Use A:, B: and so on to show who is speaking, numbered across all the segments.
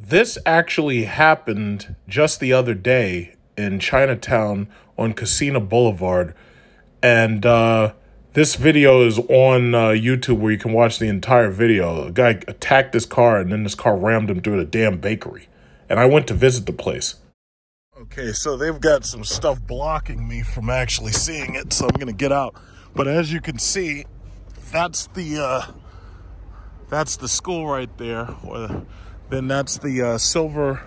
A: this actually happened just the other day in Chinatown on Casino Boulevard. And uh, this video is on uh, YouTube where you can watch the entire video. A guy attacked this car and then this car rammed him through the damn bakery. And I went to visit the place. Okay, so they've got some stuff blocking me from actually seeing it, so I'm going to get out. But as you can see, that's the uh, that's the school right there. Or then that's the uh, silver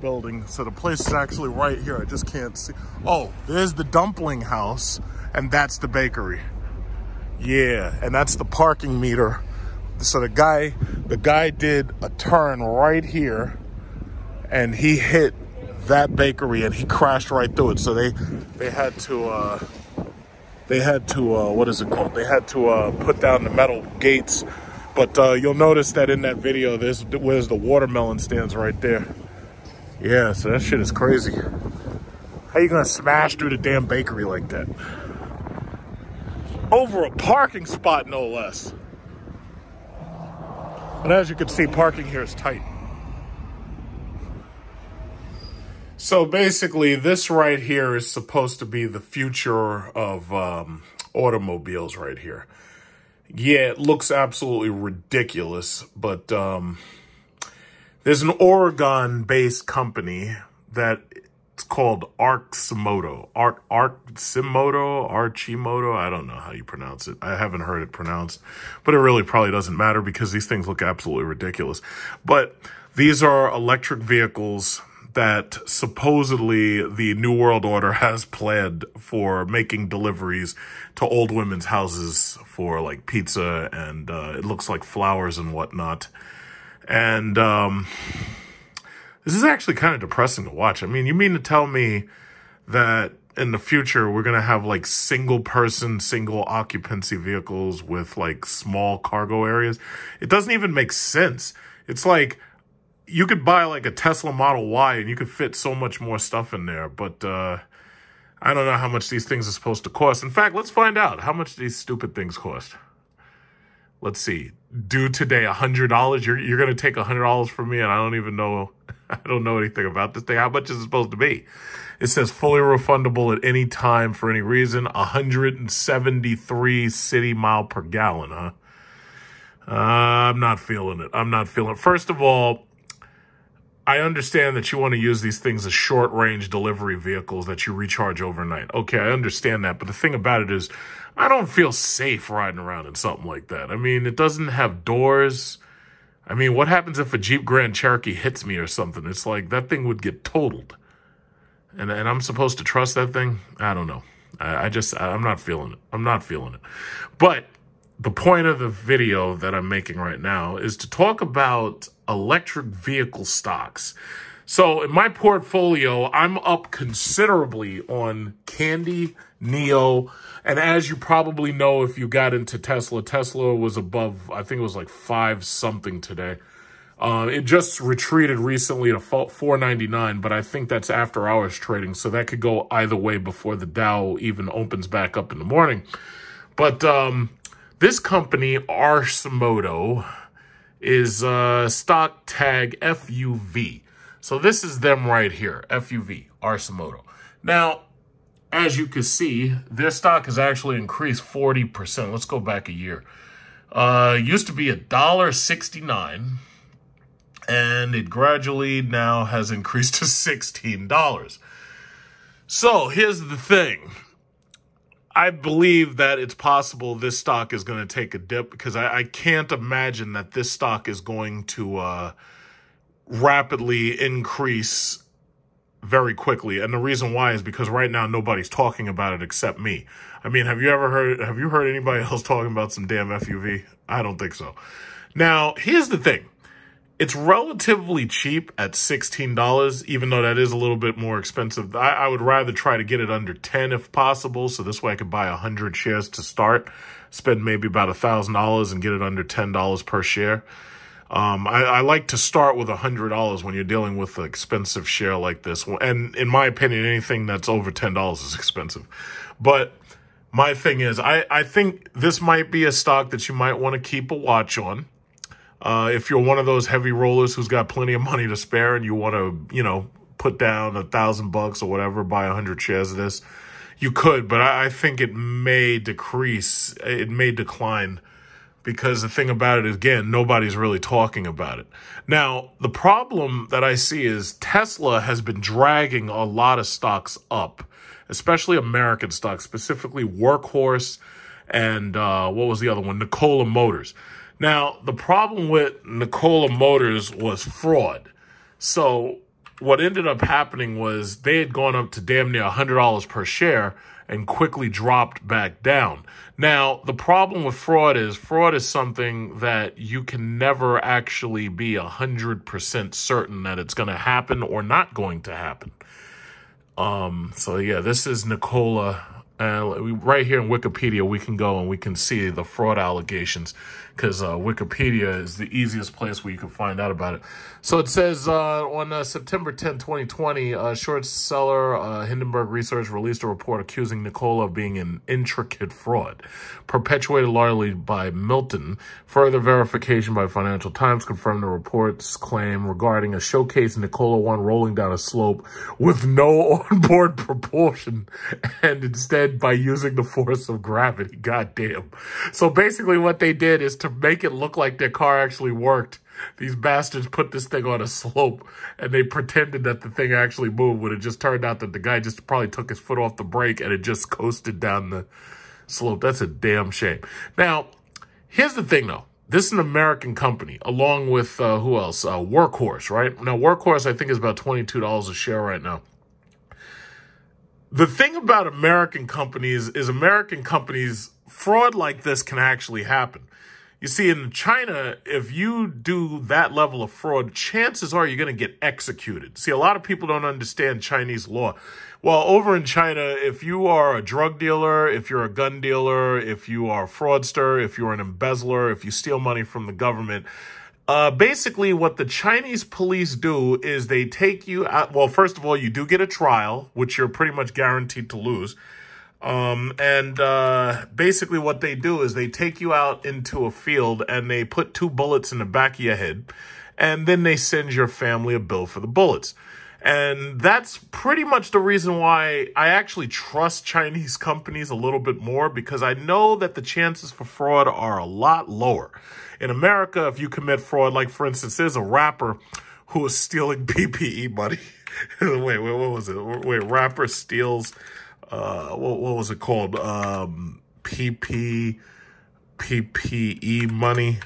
A: building. So the place is actually right here. I just can't see. Oh, there's the dumpling house, and that's the bakery. Yeah, and that's the parking meter. So the guy, the guy did a turn right here, and he hit that bakery, and he crashed right through it. So they, they had to, uh, they had to, uh, what is it called? They had to uh, put down the metal gates. But uh, you'll notice that in that video, there's where's the watermelon stands right there. Yeah, so that shit is crazy. How you gonna smash through the damn bakery like that? Over a parking spot, no less. And as you can see, parking here is tight. So basically, this right here is supposed to be the future of um, automobiles right here. Yeah, it looks absolutely ridiculous, but um, there's an Oregon-based company that it's called Arximoto. Arc Arximoto, Archimoto. I don't know how you pronounce it. I haven't heard it pronounced, but it really probably doesn't matter because these things look absolutely ridiculous. But these are electric vehicles that supposedly the New World Order has planned for making deliveries to old women's houses for like pizza and uh, it looks like flowers and whatnot. And um, this is actually kind of depressing to watch. I mean, you mean to tell me that in the future we're going to have like single person, single occupancy vehicles with like small cargo areas? It doesn't even make sense. It's like you could buy like a Tesla Model Y and you could fit so much more stuff in there, but uh, I don't know how much these things are supposed to cost. In fact, let's find out how much these stupid things cost. Let's see. Due today, $100. You're, you're going to take $100 from me and I don't even know, I don't know anything about this thing. How much is it supposed to be? It says fully refundable at any time for any reason. 173 city mile per gallon, huh? Uh, I'm not feeling it. I'm not feeling it. First of all, I understand that you want to use these things as short range delivery vehicles that you recharge overnight. Okay, I understand that. But the thing about it is, I don't feel safe riding around in something like that. I mean, it doesn't have doors. I mean, what happens if a Jeep Grand Cherokee hits me or something? It's like that thing would get totaled. And, and I'm supposed to trust that thing? I don't know. I, I just, I'm not feeling it. I'm not feeling it. But the point of the video that I'm making right now is to talk about electric vehicle stocks. So in my portfolio, I'm up considerably on Kandi, NIO, and as you probably know, if you got into Tesla, Tesla was above, I think it was like five something today. Uh, it just retreated recently to 499, but I think that's after hours trading, so that could go either way before the Dow even opens back up in the morning. But um, this company, Arcimoto, is uh, stock tag FUV. So this is them right here, FUV, Arcimoto. Now, as you can see, their stock has actually increased 40%. Let's go back a year. Uh, used to be a dollar sixty-nine, and it gradually now has increased to $16. So here's the thing. I believe that it's possible this stock is going to take a dip because I, I, can't imagine that this stock is going to uh, rapidly increase very quickly. And the reason why is because right now nobody's talking about it except me. I mean, have you ever heard, have you heard anybody else talking about some damn FUV? I don't think so. Now, here's the thing. It's relatively cheap at $16, even though that is a little bit more expensive. I, I, would rather try to get it under 10 if possible. So this way I could buy 100 shares to start, spend maybe about $1,000 and get it under $10 per share. Um, I, I, like to start with $100 when you're dealing with an expensive share like this. And in my opinion, anything that's over $10 is expensive. But my thing is, I, I think this might be a stock that you might want to keep a watch on. Uh, if you're one of those heavy rollers who's got plenty of money to spare and you want to, you know, put down a thousand bucks or whatever, buy a hundred shares of this, you could, but I, I think it may decrease, it may decline because the thing about it is, again, nobody's really talking about it. Now, the problem that I see is Tesla has been dragging a lot of stocks up, especially American stocks, specifically Workhorse and uh, what was the other one? Nikola Motors. Now, the problem with Nikola Motors was fraud. So, what ended up happening was they had gone up to damn near $100 per share and quickly dropped back down. Now, the problem with fraud is fraud is something that you can never actually be 100% certain that it's going to happen or not going to happen. Um, so yeah, this is Nikola and right here in Wikipedia, we can go and we can see the fraud allegations because uh, Wikipedia is the easiest place where you can find out about it. So it says uh, on uh, September 10, 2020, uh, short seller uh, Hindenburg Research released a report accusing Nikola of being an intricate fraud, perpetuated largely by Milton. Further verification by Financial Times confirmed the report's claim regarding a showcase Nikola One rolling down a slope with no onboard propulsion and instead by using the force of gravity. God damn. So basically what they did is to make it look like their car actually worked, these bastards put this thing on a slope and they pretended that the thing actually moved when it just turned out that the guy just probably took his foot off the brake and it just coasted down the slope. That's a damn shame. Now, here's the thing though. This is an American company, along with uh, who else? Uh, Workhorse, right? Now, Workhorse, I think, is about $22 a share right now. The thing about American companies is American companies, fraud like this can actually happen. You see, in China, if you do that level of fraud, chances are you're going to get executed. See, a lot of people don't understand Chinese law. Well, over in China, if you are a drug dealer, if you're a gun dealer, if you are a fraudster, if you're an embezzler, if you steal money from the government, uh, basically, what the Chinese police do is they take you out. Well, first of all, you do get a trial, which you're pretty much guaranteed to lose. Um, and uh, basically, what they do is they take you out into a field and they put two bullets in the back of your head, and then they send your family a bill for the bullets. And that's pretty much the reason why I actually trust Chinese companies a little bit more because I know that the chances for fraud are a lot lower. In America, if you commit fraud, like for instance, there's a rapper who was stealing PPE money. wait, wait, what was it? Wait, rapper steals uh, what, what was it called? Um, PP, PPE money.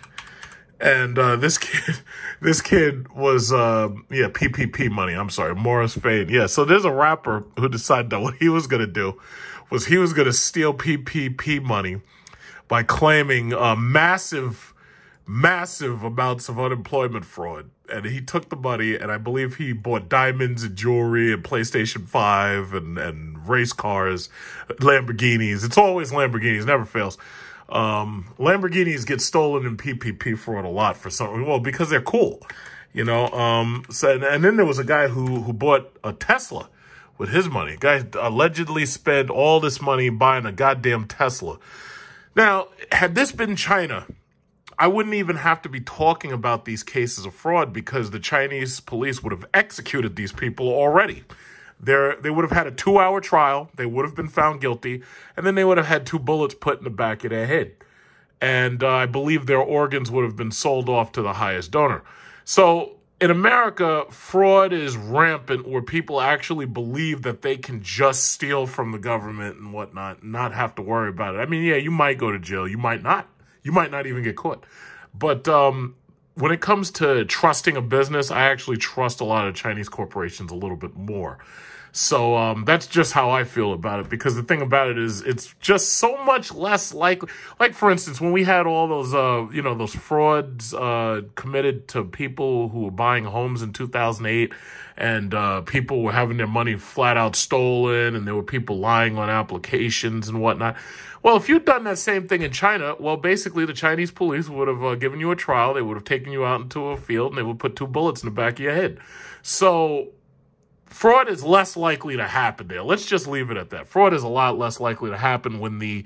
A: And, uh, this kid, this kid was, uh, yeah, PPP money. I'm sorry, Morris Fade. Yeah. So there's a rapper who decided that what he was going to do was he was going to steal PPP money by claiming a massive, massive amounts of unemployment fraud and he took the money and I believe he bought diamonds and jewelry and PlayStation 5 and, and race cars, Lamborghinis. It's always Lamborghinis, never fails. Um, Lamborghinis get stolen in PPP fraud a lot for some, well, because they're cool, you know? Um, so, and then there was a guy who, who bought a Tesla with his money. Guy allegedly spent all this money buying a goddamn Tesla. Now, had this been China, I wouldn't even have to be talking about these cases of fraud because the Chinese police would have executed these people already. They're, they would have had a two hour trial, they would have been found guilty, and then they would have had two bullets put in the back of their head. And uh, I believe their organs would have been sold off to the highest donor. So in America, fraud is rampant where people actually believe that they can just steal from the government and whatnot and not have to worry about it. I mean, yeah, you might go to jail, you might not. You might not even get caught. But um, when it comes to trusting a business, I actually trust a lot of Chinese corporations a little bit more. So um, that's just how I feel about it. Because the thing about it is, it's just so much less likely. Like for instance, when we had all those, uh, you know, those frauds uh, committed to people who were buying homes in 2008, and uh, people were having their money flat out stolen, and there were people lying on applications and whatnot. Well, if you'd done that same thing in China, well, basically the Chinese police would have uh, given you a trial. They would have taken you out into a field and they would put two bullets in the back of your head. So fraud is less likely to happen there. Let's just leave it at that. Fraud is a lot less likely to happen when the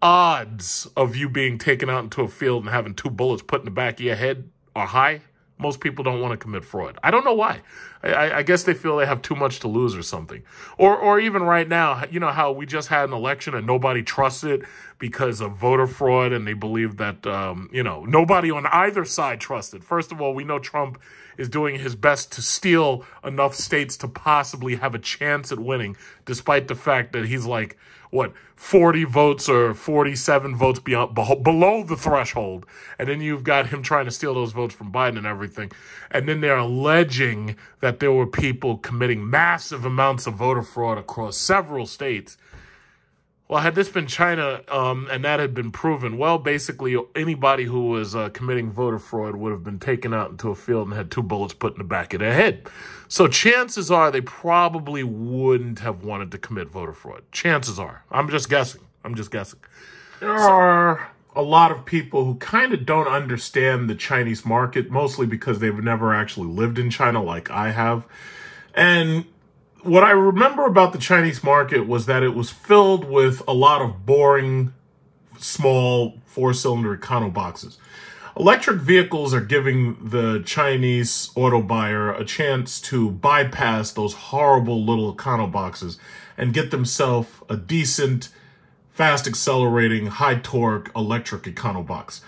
A: odds of you being taken out into a field and having two bullets put in the back of your head are high, most people don't want to commit fraud. I don't know why. I, I, guess they feel they have too much to lose or something. Or, or even right now, you know how we just had an election and nobody trusts it because of voter fraud, and they believe that um, you know nobody on either side trusted. First of all, we know Trump is doing his best to steal enough states to possibly have a chance at winning, despite the fact that he's like what 40 votes or 47 votes beyond below the threshold. And then you've got him trying to steal those votes from Biden and everything. And then they're alleging that there were people committing massive amounts of voter fraud across several states well, had this been China um, and that had been proven, well, basically anybody who was uh, committing voter fraud would have been taken out into a field and had two bullets put in the back of their head. So chances are they probably wouldn't have wanted to commit voter fraud. Chances are. I'm just guessing. I'm just guessing. There are a lot of people who kind of don't understand the Chinese market, mostly because they've never actually lived in China like I have. And what I remember about the Chinese market was that it was filled with a lot of boring, small four-cylinder econo boxes. Electric vehicles are giving the Chinese auto buyer a chance to bypass those horrible little econo boxes and get themselves a decent, fast accelerating, high torque electric econo box.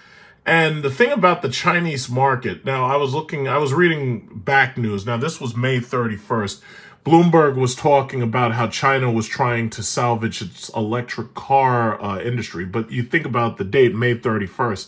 A: And the thing about the Chinese market, now I was looking, I was reading back news. Now this was May 31st. Bloomberg was talking about how China was trying to salvage its electric car uh, industry. But you think about the date, May 31st.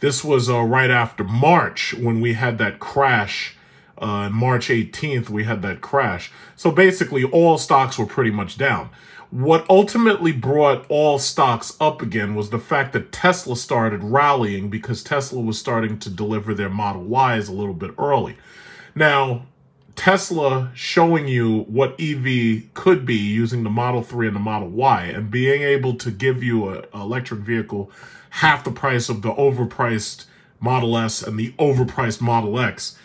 A: This was uh, right after March when we had that crash. Uh, March 18th, we had that crash. So basically, all stocks were pretty much down. What ultimately brought all stocks up again was the fact that Tesla started rallying because Tesla was starting to deliver their Model Ys a little bit early. Now, Tesla showing you what EV could be using the Model 3 and the Model Y and being able to give you an electric vehicle half the price of the overpriced Model S and the overpriced Model X.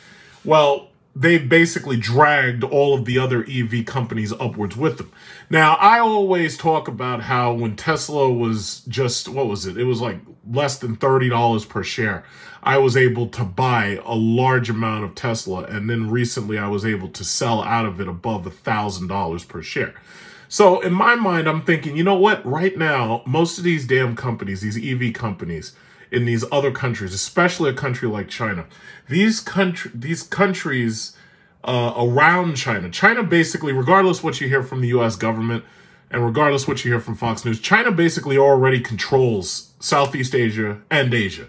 A: Well, they've basically dragged all of the other EV companies upwards with them. Now, I always talk about how when Tesla was just, what was it? It was like less than $30 per share. I was able to buy a large amount of Tesla. And then recently I was able to sell out of it above a $1,000 per share. So in my mind, I'm thinking, you know what? Right now, most of these damn companies, these EV companies, in these other countries, especially a country like China. These country, these countries uh, around China, China basically, regardless what you hear from the U.S. government and regardless what you hear from Fox News, China basically already controls Southeast Asia and Asia.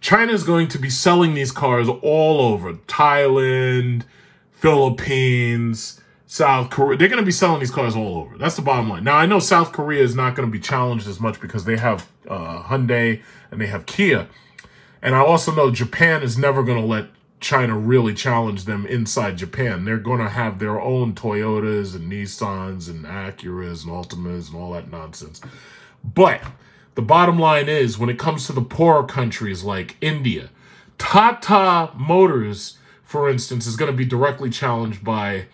A: China is going to be selling these cars all over Thailand, Philippines, South Korea. They're going to be selling these cars all over. That's the bottom line. Now, I know South Korea is not going to be challenged as much because they have uh, Hyundai and they have Kia. And I also know Japan is never going to let China really challenge them inside Japan. They're going to have their own Toyotas and Nissans and Acuras and Altimas and all that nonsense. But the bottom line is when it comes to the poorer countries like India, Tata Motors, for instance, is going to be directly challenged by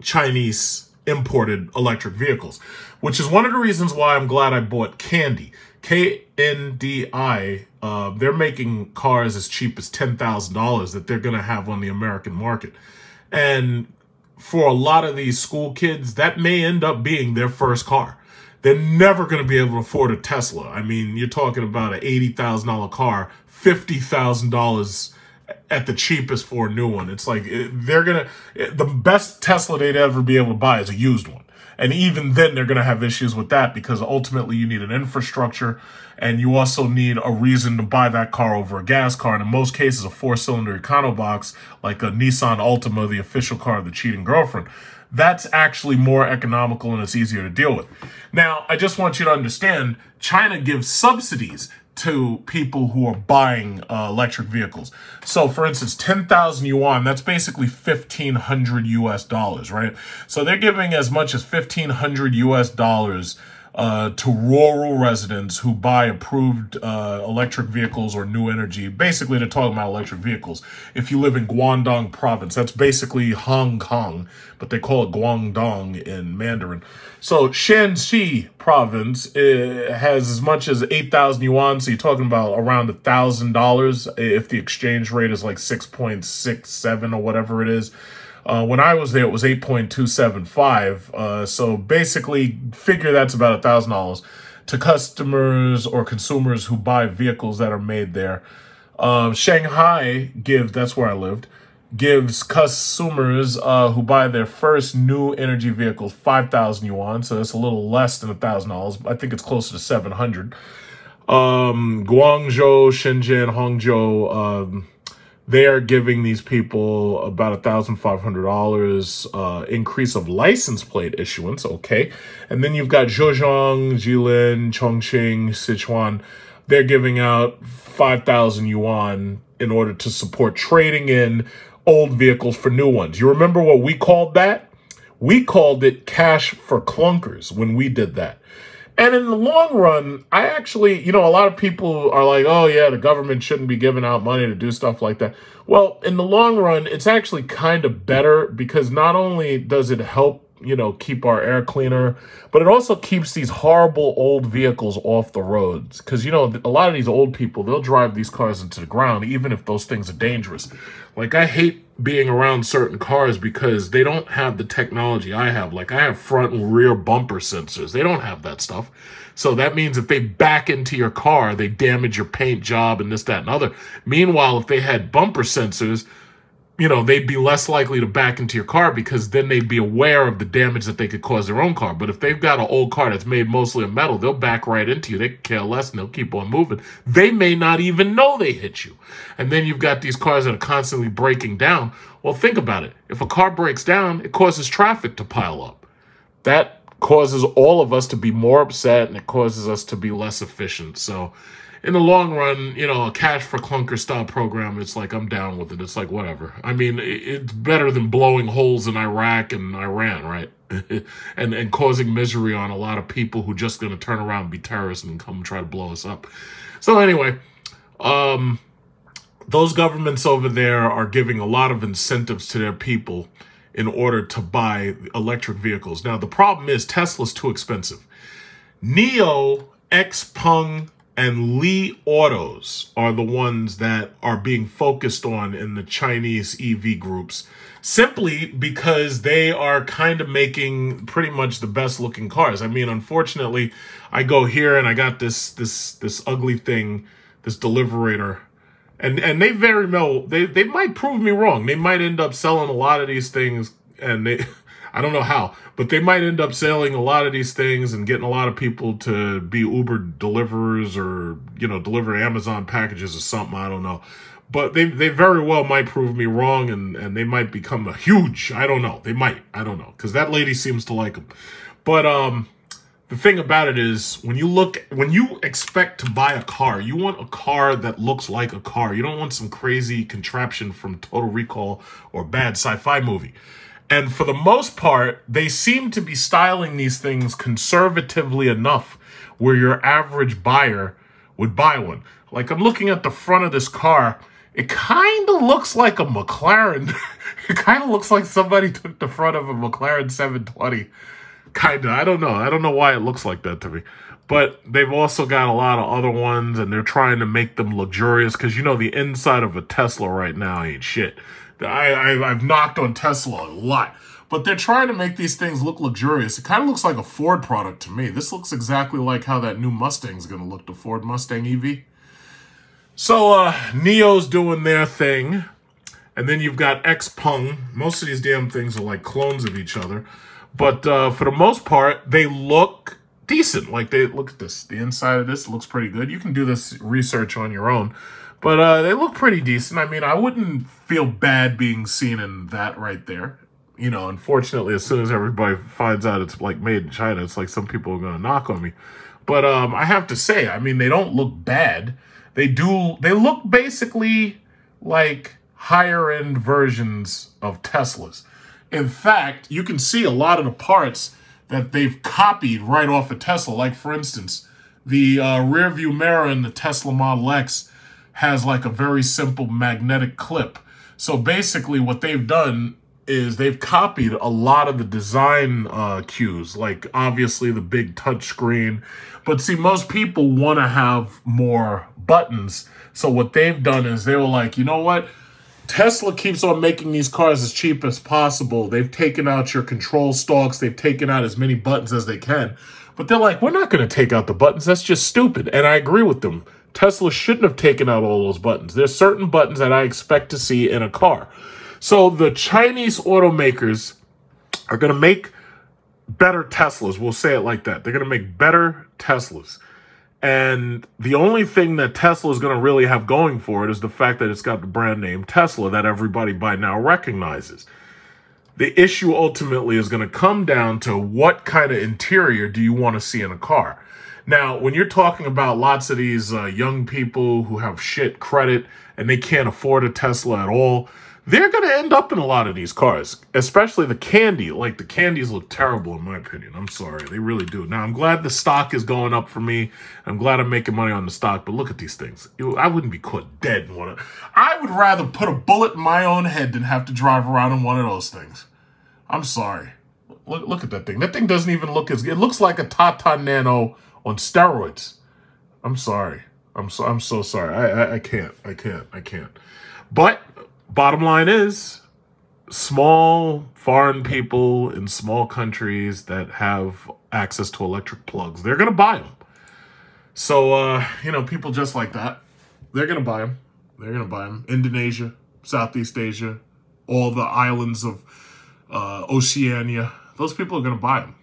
A: Chinese imported electric vehicles, which is one of the reasons why I'm glad I bought Kandi. KNDI, uh, they're making cars as cheap as $10,000 that they're going to have on the American market. And for a lot of these school kids, that may end up being their first car. They're never going to be able to afford a Tesla. I mean, you're talking about an $80,000 car, $50,000 at the cheapest for a new one. It's like they're to, the best Tesla they'd ever be able to buy is a used one. And even then, they're to have issues with that because ultimately you need an infrastructure and you also need a reason to buy that car over a gas car. And in most cases, a four cylinder econo box like a Nissan Altima, the official car of the cheating girlfriend, that's actually more economical and it's easier to deal with. Now, I just want you to understand China gives subsidies to people who are buying uh, electric vehicles. So for instance, 10,000 yuan, that's basically 1,500 US dollars, right? So they're giving as much as 1,500 US dollars uh, to rural residents who buy approved uh, electric vehicles or new energy. Basically, they're talking about electric vehicles. If you live in Guangdong province, that's basically Hong Kong, but they call it Guangdong in Mandarin. So Shanxi province uh, has as much as 8,000 yuan. So you're talking about around a $1,000 if the exchange rate is like 6.67 or whatever it is. Uh, when I was there, it was 8.275. Uh, so basically, figure that's about $1,000 to customers or consumers who buy vehicles that are made there. Uh, Shanghai give that's where I lived, gives consumers uh, who buy their first new energy vehicle 5,000 yuan. So that's a little less than $1,000. I think it's closer to 700 um, Guangzhou, Shenzhen, Hangzhou, um, they are giving these people about a thousand five hundred dollars uh, increase of license plate issuance. Okay, and then you've got Zhejiang, Jilin, Chongqing, Sichuan. They're giving out five thousand yuan in order to support trading in old vehicles for new ones. You remember what we called that? We called it cash for clunkers when we did that. And in the long run, I actually, you know, a lot of people are like, oh, yeah, the government shouldn't be giving out money to do stuff like that. Well, in the long run, it's actually kind of better because not only does it help you know, keep our air cleaner, but it also keeps these horrible old vehicles off the roads. Because, you know, a lot of these old people, they'll drive these cars into the ground, even if those things are dangerous. Like, I hate being around certain cars because they don't have the technology I have. Like, I have front and rear bumper sensors. They don't have that stuff. So that means if they back into your car, they damage your paint job and this, that, and other. Meanwhile, if they had bumper sensors, you know, they'd be less likely to back into your car because then they'd be aware of the damage that they could cause their own car. But if they've got an old car that's made mostly of metal, they'll back right into you. They care less and they'll keep on moving. They may not even know they hit you. And then you've got these cars that are constantly breaking down. Well, think about it. If a car breaks down, it causes traffic to pile up. That causes all of us to be more upset and it causes us to be less efficient. So, in the long run, you know, a cash for clunker style program, it's like I'm down with it. It's like whatever. I mean, it's better than blowing holes in Iraq and Iran, right? and and causing misery on a lot of people who just going to turn around and be terrorists and come try to blow us up. So anyway, um, those governments over there are giving a lot of incentives to their people in order to buy electric vehicles. Now the problem is Tesla's too expensive. NIO, Xpeng, and Li Autos are the ones that are being focused on in the Chinese EV groups simply because they are kind of making pretty much the best looking cars. I mean, unfortunately, I go here and I got this this this ugly thing, this deliverator. And and they very well they they might prove me wrong. They might end up selling a lot of these things and they I don't know how, but they might end up selling a lot of these things and getting a lot of people to be Uber deliverers or, you know, deliver Amazon packages or something. I don't know. But they, they very well might prove me wrong and, and they might become a huge, I don't know. They might, I don't know. Cause that lady seems to like them. But, um, the thing about it is when you look when you expect to buy a car you want a car that looks like a car you don't want some crazy contraption from total recall or bad sci-fi movie and for the most part, they seem to be styling these things conservatively enough where your average buyer would buy one. Like I'm looking at the front of this car, it kind of looks like a McLaren. it kind of looks like somebody took the front of a McLaren 720. Kind of. I don't know. I don't know why it looks like that to me. But they've also got a lot of other ones and they're trying to make them luxurious because you know the inside of a Tesla right now ain't shit. I, I, I've knocked on Tesla a lot. But they're trying to make these things look luxurious. It kind of looks like a Ford product to me. This looks exactly like how that new Mustang's going to look, the Ford Mustang EV. So, uh, NIO's doing their thing. And then you've got Xpeng. Most of these damn things are like clones of each other. But uh, for the most part, they look decent. Like, they look at this. The inside of this looks pretty good. You can do this research on your own. But uh, they look pretty decent. I mean, I wouldn't feel bad being seen in that right there. You know, unfortunately, as soon as everybody finds out it's like made in China, it's like some people are going to knock on me. But um, I have to say, I mean, they don't look bad. They do. They look basically like higher end versions of Teslas. In fact, you can see a lot of the parts that they've copied right off of Tesla. Like, for instance, the uh, rear view mirror in the Tesla Model X has like a very simple magnetic clip. So basically, what they've done is they've copied a lot of the design uh, cues, like obviously the big touchscreen. But see, most people want to have more buttons. So what they've done is they were like, you know what? Tesla keeps on making these cars as cheap as possible. They've taken out your control stalks. They've taken out as many buttons as they can. But they're like, we're not going to take out the buttons. That's just stupid. And I agree with them. Tesla shouldn't have taken out all those buttons. There's certain buttons that I expect to see in a car. So the Chinese automakers are going to make better Teslas. We'll say it like that. They're going to make better Teslas. And the only thing that Tesla is going to really have going for it is the fact that it's got the brand name Tesla that everybody by now recognizes. The issue ultimately is going to come down to what kind of interior do you want to see in a car. Now, when you're talking about lots of these uh, young people who have shit credit and they can't afford a Tesla at all, they're going to end up in a lot of these cars, especially the Kandi. Like the Kandis look terrible in my opinion. I'm sorry. They really do. Now, I'm glad the stock is going up for me. I'm glad I'm making money on the stock, but look at these things. I wouldn't be caught dead in one of I would rather put a bullet in my own head than have to drive around in one of those things. I'm sorry. Look, look at that thing. That thing doesn't even look as, it looks like a Tata Nano on steroids. I'm sorry. I'm so, I'm so sorry. I, I, I can't, I can't, I can't. But bottom line is small foreign people in small countries that have access to electric plugs, they're going to buy them. So, uh, you know, people just like that, they're going to buy them. They're going to buy them. Indonesia, Southeast Asia, all the islands of uh, Oceania, those people are going to buy them,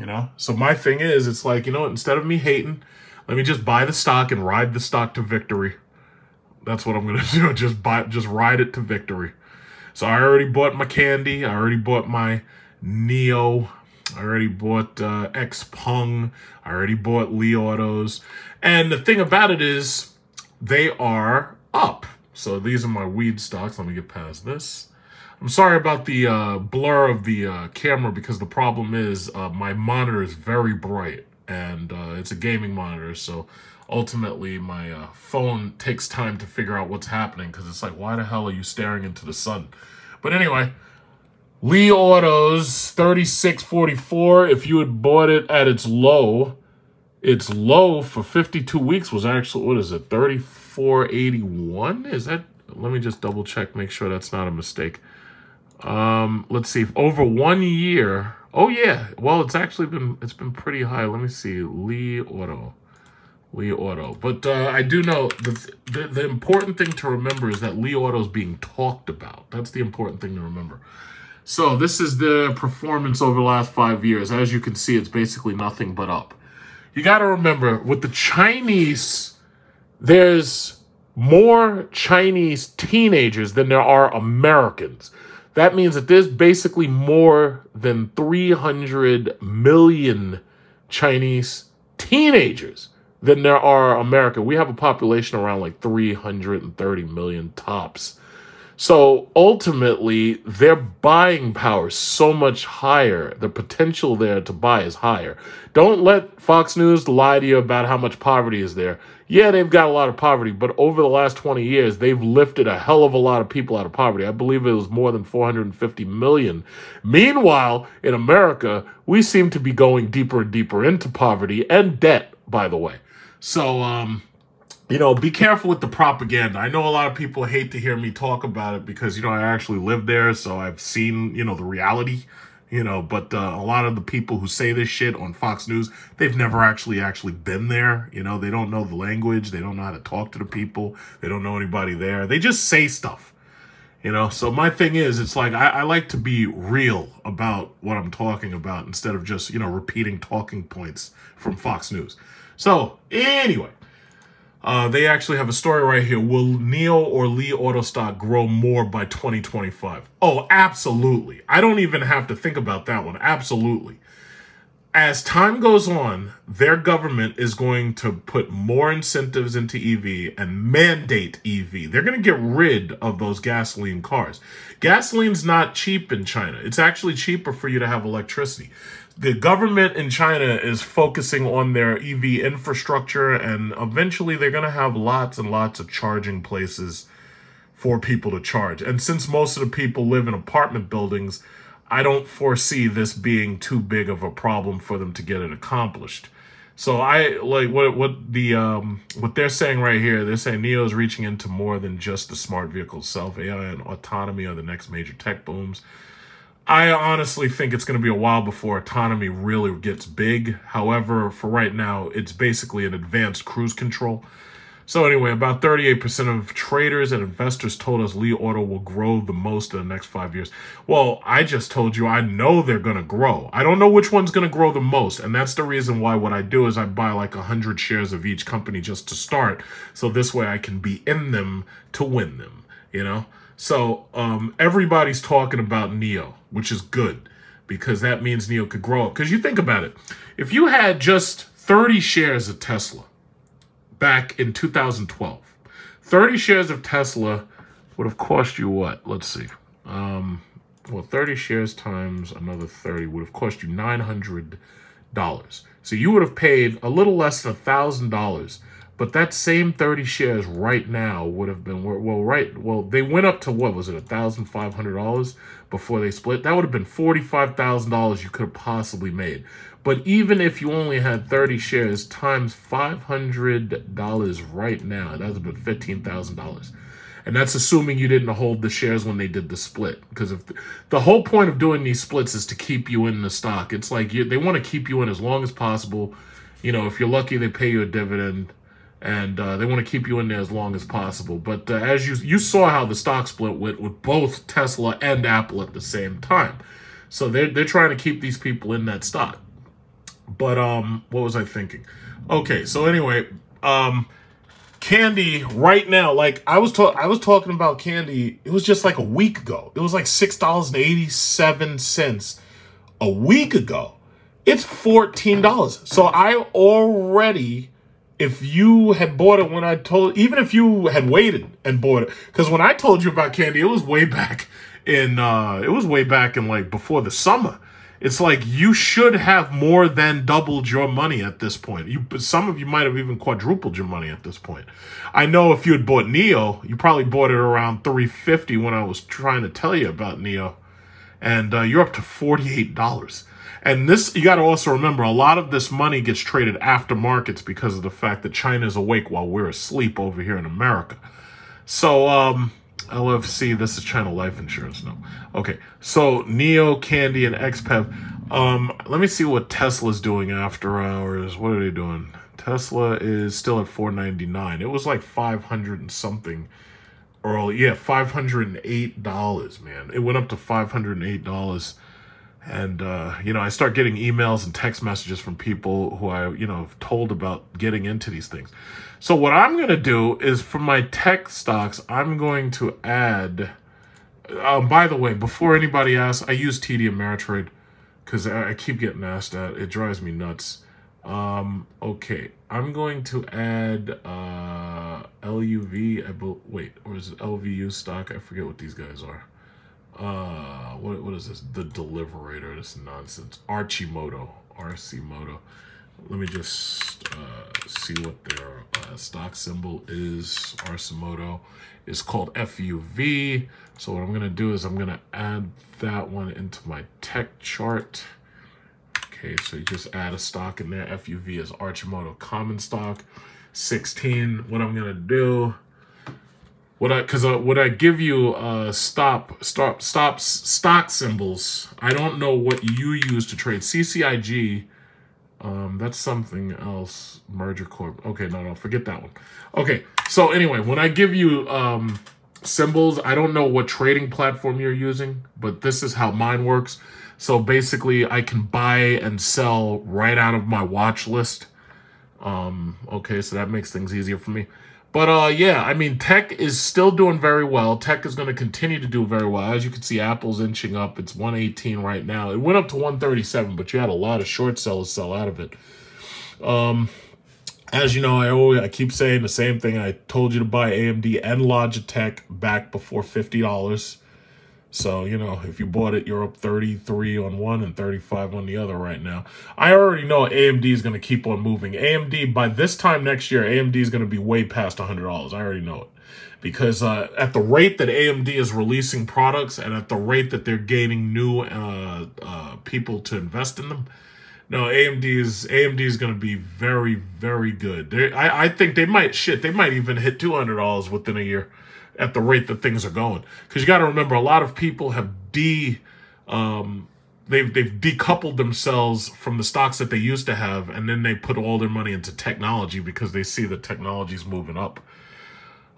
A: you know? So my thing is, it's like, you know, instead of me hating, let me just buy the stock and ride the stock to victory. That's what I'm gonna do. Just buy, just ride it to victory. So I already bought my Kandi. I already bought my NIO, I already bought uh, Xpeng, I already bought Li Autos. And the thing about it is, they are up. So these are my weed stocks. Let me get past this. I'm sorry about the uh, blur of the uh, camera because the problem is uh, my monitor is very bright and uh, it's a gaming monitor. So ultimately my uh, phone takes time to figure out what's happening because it's like, why the hell are you staring into the sun? But anyway, Li Autos 3644. If you had bought it at its low, its low for 52 weeks was actually, what is it, 3481? Is that, let me just double check, make sure that's not a mistake. Um, let's see, over one year, oh yeah, well, it's actually been, it's been pretty high. Let me see, Li Auto. Li Auto. But uh, I do know the, the, the important thing to remember is that Li Auto is being talked about. That's the important thing to remember. So this is the performance over the last five years. As you can see, it's basically nothing but up. You got to remember, with the Chinese, there's more Chinese teenagers than there are Americans. That means that there's basically more than 300 million Chinese teenagers than there are America. We have a population around like 330 million tops. So ultimately, their buying power is so much higher. The potential there to buy is higher. Don't let Fox News lie to you about how much poverty is there. Yeah, they've got a lot of poverty, but over the last 20 years, they've lifted a hell of a lot of people out of poverty. I believe it was more than 450 million. Meanwhile, in America, we seem to be going deeper and deeper into poverty and debt, by the way. So, um, you know, be careful with the propaganda. I know a lot of people hate to hear me talk about it because, you know, I actually live there. So I've seen, you know, the reality, you know, but uh, a lot of the people who say this shit on Fox News, they've never actually actually been there. You know, they don't know the language. They don't know how to talk to the people. They don't know anybody there. They just say stuff. You know, so my thing is, it's like I, I, like to be real about what I'm talking about instead of just, you know, repeating talking points from Fox News. So, anyway, uh, they actually have a story right here. Will NIO or Li Auto stock grow more by 2025? Oh, absolutely. I don't even have to think about that one. Absolutely. as time goes on, their government is going to put more incentives into EV and mandate EV. They're going to get rid of those gasoline cars. Gasoline's not cheap in China. It's actually cheaper for you to have electricity. The government in China is focusing on their EV infrastructure, and eventually they're going to have lots and lots of charging places for people to charge. And since most of the people live in apartment buildings, I don't foresee this being too big of a problem for them to get it accomplished. So I like what what the um what they're saying right here. They're saying NIO is reaching into more than just the smart vehicle self. AI and autonomy are the next major tech booms. I honestly think it's going to be a while before autonomy really gets big. However, for right now, it's basically an advanced cruise control. So anyway, about 38% of traders and investors told us Li Auto will grow the most in the next five years. Well, I just told you I know they're going to grow. I don't know which one's going to grow the most. And that's the reason why what I do is I buy like 100 shares of each company just to start. So this way I can be in them to win them, you know? So um, everybody's talking about NIO, which is good because that means NIO could grow up. Because you think about it. If you had just 30 shares of Tesla, back in 2012. 30 shares of Tesla would have cost you what? Let's see. Um, well, 30 shares times another 30 would have cost you $900. So you would have paid a little less than $1,000 but that same 30 shares right now would have been, well, right, well, they went up to, what was it, $1,500 before they split? That would have been $45,000 you could have possibly made. But even if you only had 30 shares times $500 right now, that would have been $15,000. And that's assuming you didn't hold the shares when they did the split. Because if the, the, whole point of doing these splits is to keep you in the stock. It's like you, they want to keep you in as long as possible. You know, if you're lucky, they pay you a dividend and uh, they want to keep you in there as long as possible. But uh, as you you saw how the stock split went with both Tesla and Apple at the same time, so they're they're trying to keep these people in that stock. But um, what was I thinking? Okay, so anyway, um, Kandi right now, like I was I was talking about Kandi. It was just like a week ago. It was like six dollars and eighty seven cents a week ago. It's fourteen dollars. So I already if you had bought it when I told, even if you had waited and bought it, because when I told you about Kandi, it was way back in, uh, it was way back in like before the summer. It's like you should have more than doubled your money at this point. You, some of you might have even quadrupled your money at this point. I know if you had bought NIO, you probably bought it around 350 when I was trying to tell you about NIO, and uh, you're up to $48. And this, you got to also remember, a lot of this money gets traded after markets because of the fact that China is awake while we're asleep over here in America. So, um, LFC, this is China Life Insurance. No. Okay. So, NIO, Kandi, and XPEV. Um, let me see what Tesla's doing after hours. What are they doing? Tesla is still at 499. It was like 500 and something early. Yeah, $508, man. It went up to $508 and uh, you know i start getting emails and text messages from people who i you know have told about getting into these things. So what i'm going to do is for my tech stocks i'm going to add um, by the way before anybody asks i use td ameritrade because I, I, keep getting asked that. It drives me nuts. Um, okay. I'm going to add uh, luv I wait or is it lvu stock? I forget what these guys are uh what, what is this? The deliberator this nonsense. Archimoto. Archimoto. Let me just uh, see what their uh, stock symbol is. Archimoto. Is called fuv so what i'm going to do is i'm going to add that one into my tech chart. Okay so you just add a stock in there. Fuv is archimoto common stock. 16 what i'm going to do what I because uh, what I give you uh stop stop stops stock symbols. I don't know what you use to trade CCIG. Um, that's something else. Merger Corp. Okay, no, no, forget that one. Okay, so anyway, when I give you um symbols, I don't know what trading platform you're using, but this is how mine works. So basically, I can buy and sell right out of my watch list. Um, okay, so that makes things easier for me. But uh, yeah, I mean, tech is still doing very well. Tech is going to continue to do very well. As you can see, Apple's inching up. It's 118 right now. It went up to 137, but you had a lot of short sellers sell out of it. Um, as you know, I always I keep saying the same thing. I told you to buy AMD and Logitech back before fifty dollars. So, you know, if you bought it, you're up 33 on one and 35 on the other right now. I already know AMD is going to keep on moving. AMD, by this time next year, AMD is going to be way past $100. I already know it. Because uh, at the rate that AMD is releasing products and at the rate that they're gaining new uh, uh, people to invest in them, no, AMD is AMD is going to be very, very good. I, I think they might, shit, they might even hit $200 within a year at the rate that things are going. Because you got to remember, a lot of people have de, um, they've they've decoupled themselves from the stocks that they used to have, and then they put all their money into technology because they see that technology's moving up.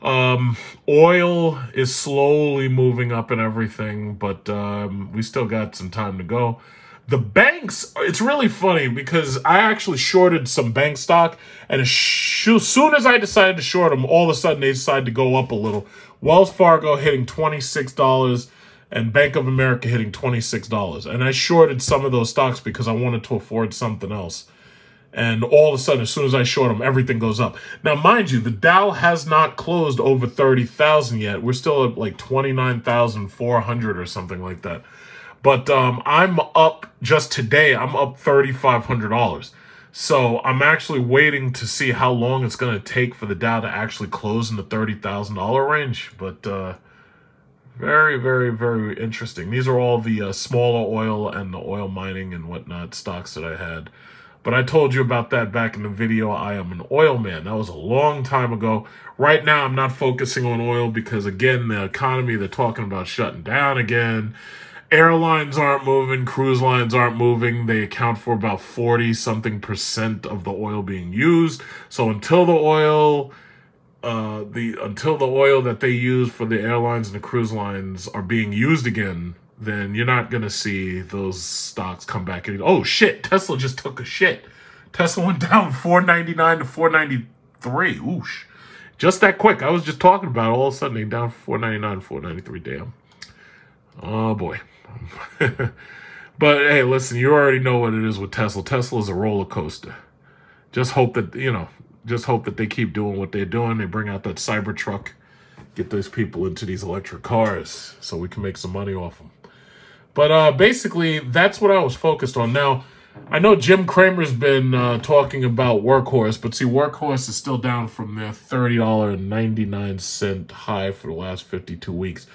A: Um, oil is slowly moving up and everything, but um, we still got some time to go. The banks, it's really funny because I actually shorted some bank stock, and as soon as I decided to short them, all of a sudden they decided to go up a little. Wells Fargo hitting $26 and Bank of America hitting $26. And I shorted some of those stocks because I wanted to afford something else. And all of a sudden, as soon as I short them, everything goes up. Now, mind you, the Dow has not closed over 30,000 yet. We're still at like 29,400 or something like that. But um, I'm up just today. I'm up $3,500. So I'm actually waiting to see how long it's going to take for the Dow to actually close in the $30,000 range. But uh, very, very, very interesting. These are all the uh, smaller oil and the oil mining and whatnot stocks that I had. But I told you about that back in the video. I am an oil man. That was a long time ago. Right now, I'm not focusing on oil because, again, the economy, they're talking about shutting down again airlines aren't moving, cruise lines aren't moving. They account for about 40 something percent of the oil being used. So until the oil uh the until the oil that they use for the airlines and the cruise lines are being used again, then you're not going to see those stocks come back and oh shit, Tesla just took a shit. Tesla went down 499 to 493. Oosh. Just that quick. I was just talking about it. all of a sudden they down 499 493 damn. Oh boy. but hey, listen, you already know what it is with Tesla. Tesla is a roller coaster. Just hope that, you know, just hope that they keep doing what they're doing. They bring out that Cybertruck, get those people into these electric cars so we can make some money off them. But uh, basically, that's what I was focused on. Now, I know Jim Cramer's been uh, talking about Workhorse, but see, Workhorse is still down from their $30.99 high for the last 52 weeks.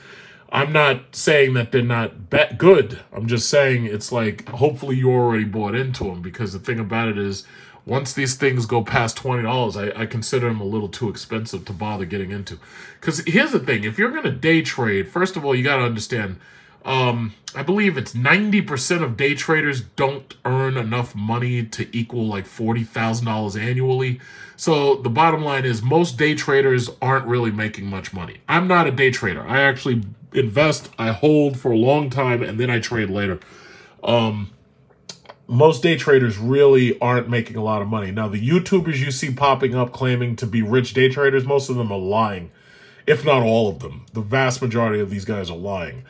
A: I'm not saying that they're not bet good. I'm just saying it's like hopefully you already bought into them because the thing about it is once these things go past twenty dollars, I, I consider them a little too expensive to bother getting into. Because here's the thing: if you're going to day trade, first of all, you got to understand. Um, I believe it's ninety percent of day traders don't earn enough money to equal like forty thousand dollars annually. So the bottom line is most day traders aren't really making much money. I'm not a day trader. I actually invest, I hold for a long time, and then I trade later. Um, most day traders really aren't making a lot of money. Now, the YouTubers you see popping up claiming to be rich day traders, most of them are lying, if not all of them. The vast majority of these guys are lying.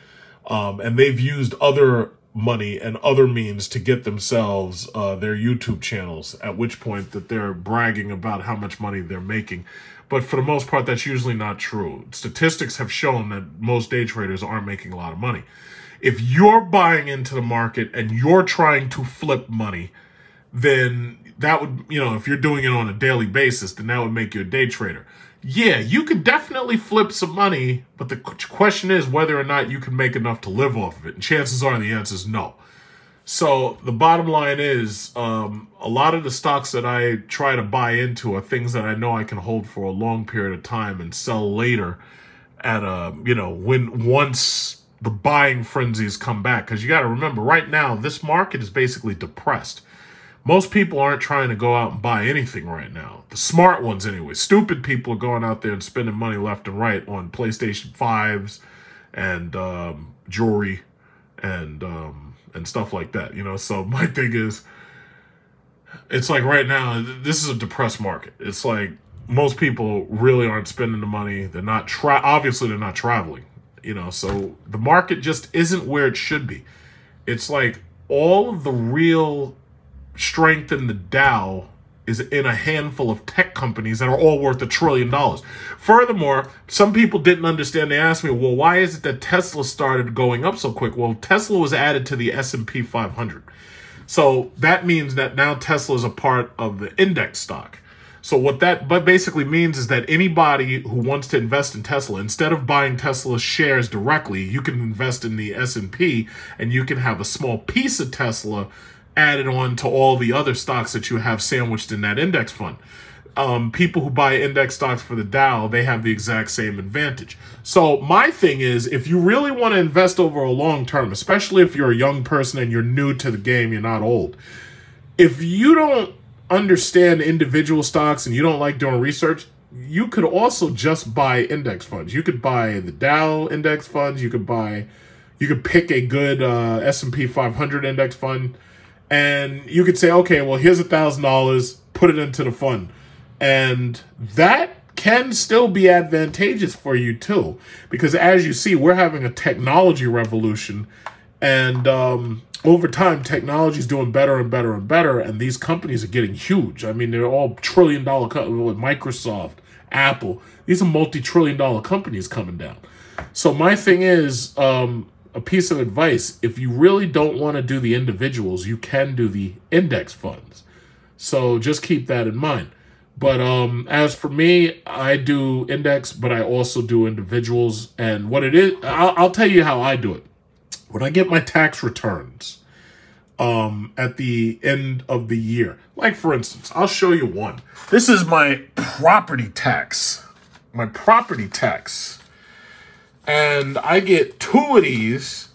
A: Um, and they've used other money and other means to get themselves uh, their YouTube channels, at which point that they're bragging about how much money they're making. But for the most part, that's usually not true. Statistics have shown that most day traders aren't making a lot of money. If you're buying into the market and you're trying to flip money, then that would, you know, if you're doing it on a daily basis, then that would make you a day trader. Yeah, you could definitely flip some money, but the question is whether or not you can make enough to live off of it. And chances are the answer is no. So the bottom line is, um, a lot of the stocks that I try to buy into are things that I know I can hold for a long period of time and sell later at a, you know, when once the buying frenzies come back. Because you got to remember, right now, this market is basically depressed. Most people aren't trying to go out and buy anything right now. The smart ones, anyway. Stupid people are going out there and spending money left and right on PlayStation 5s and um, jewelry and um, and stuff like that, you know. So my thing is, it's like right now, this is a depressed market. It's like most people really aren't spending the money. They're not tra- obviously they're not traveling, you know. So the market just isn't where it should be. It's like all of the real strength in the Dow is in a handful of tech companies that are all worth a trillion dollars. Furthermore, some people didn't understand. They asked me, "Well, why is it that Tesla started going up so quick?" Well, Tesla was added to the S&P 500. So that means that now Tesla is a part of the index stock. So what that but basically means is that anybody who wants to invest in Tesla, instead of buying Tesla shares directly, you can invest in the S&P and you can have a small piece of Tesla added on to all the other stocks that you have sandwiched in that index fund. Um, people who buy index stocks for the Dow, they have the exact same advantage. So my thing is, if you really want to invest over a long term, especially if you're a young person and you're new to the game, you're not old. If you don't understand individual stocks and you don't like doing research, you could also just buy index funds. You could buy the Dow index funds. You could buy, you could pick a good uh, S&P 500 index fund and you could say, okay, well, here's a thousand dollars, put it into the fund, and that can still be advantageous for you too, because as you see, we're having a technology revolution, and um, over time, technology is doing better and better and better, and these companies are getting huge. I mean, they're all trillion dollar companies Microsoft, Apple. These are multi trillion dollar companies coming down. So my thing is, um, a piece of advice if you really don't want to do the individuals, you can do the index funds. So just keep that in mind. But um, as for me, I do index, but I also do individuals. And what it is, I'll, I'll tell you how I do it. When I get my tax returns um, at the end of the year, like for instance, I'll show you one. This is my property tax. My property tax and I get two of these,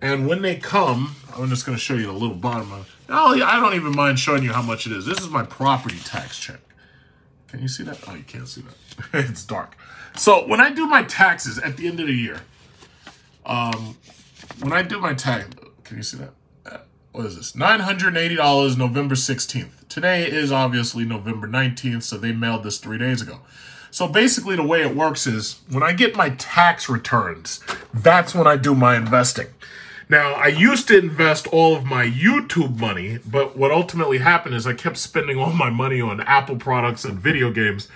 A: and when they come, I'm just going to show you the little bottom of it. Oh, I don't even mind showing you how much it is. This is my property tax check. Can you see that? Oh, you can't see that. it's dark. So when I do my taxes at the end of the year, um, when I do my tax, can you see that? Uh, what is this? $980 November 16th. Today is obviously November 19th, so they mailed this three days ago. So basically the way it works is when I get my tax returns, that's when I do my investing. Now, I used to invest all of my YouTube money, but what ultimately happened is I kept spending all my money on Apple products and video games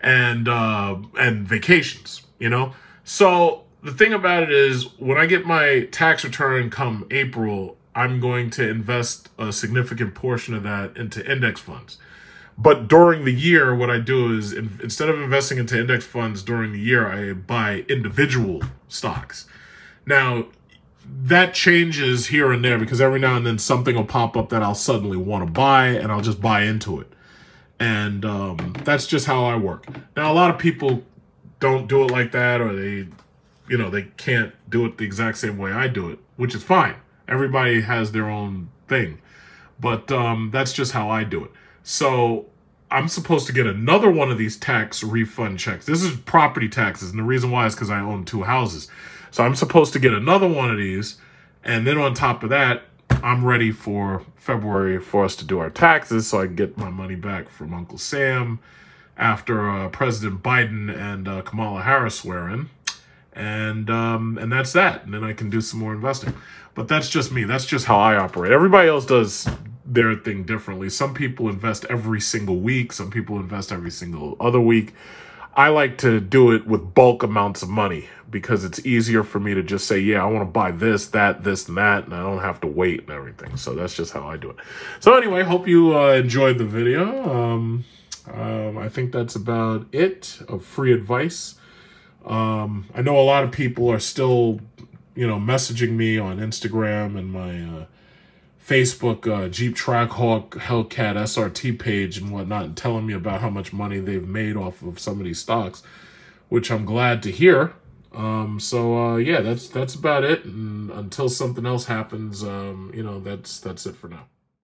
A: and uh, and vacations, you know? So the thing about it is when I get my tax return come April, I'm going to invest a significant portion of that into index funds. But during the year, what I do is in, instead of investing into index funds during the year, I buy individual stocks. Now, that changes here and there because every now and then something will pop up that I'll suddenly want to buy and I'll just buy into it. And um, that's just how I work. Now, a lot of people don't do it like that or they, you know, they can't do it the exact same way I do it, which is fine. Everybody has their own thing. But um, that's just how I do it. So I'm supposed to get another one of these tax refund checks. This is property taxes, and the reason why is because I own two houses. So I'm supposed to get another one of these, and then on top of that, I'm ready for February for us to do our taxes so I can get my money back from Uncle Sam after uh, President Biden and uh, Kamala Harris swear in. And um, and that's that. And then I can do some more investing. But that's just me. That's just how I operate. Everybody else does their thing differently. Some people invest every single week, some people invest every single other week. I like to do it with bulk amounts of money because it's easier for me to just say, yeah, I want to buy this, that, this, and that, and I don't have to wait and everything. So that's just how I do it. So anyway, hope you uh, enjoyed the video. Um, um, I think that's about it of free advice. Um, I know a lot of people are still, you know, messaging me on Instagram and my uh, Facebook uh, Jeep Trackhawk Hellcat SRT page and whatnot and telling me about how much money they've made off of some of these stocks, which I'm glad to hear. Um, so uh, yeah, that's that's about it. And until something else happens, um, you know, that's that's it for now.